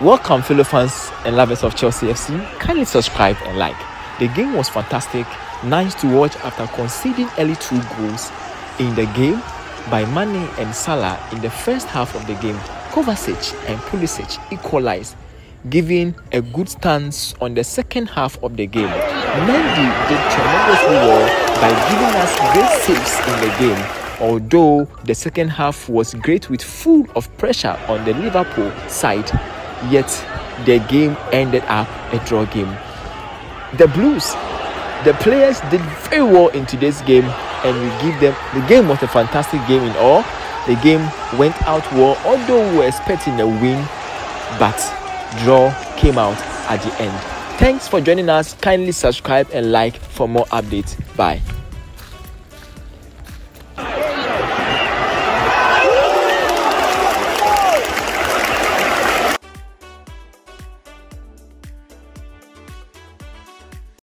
Welcome fellow fans and lovers of Chelsea FC. Kindly subscribe and like. The game was fantastic, nice to watch after conceding early two goals in the game by Mane and Salah in the first half of the game. Kovacic and Pulisic equalized, giving a good stance on the second half of the game. Mendy did tremendously well by giving us great saves in the game although the second half was great with full of pressure on the Liverpool side, yet the game ended up a draw game. The Blues, the players did very well in today's game, and we give them the game was a fantastic game in all. The game went out well, although we were expecting a win, but draw came out at the end. Thanks for joining us. Kindly subscribe and like for more updates. Bye.